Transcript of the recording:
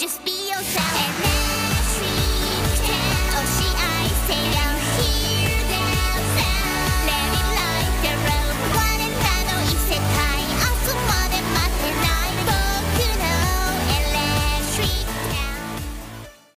just be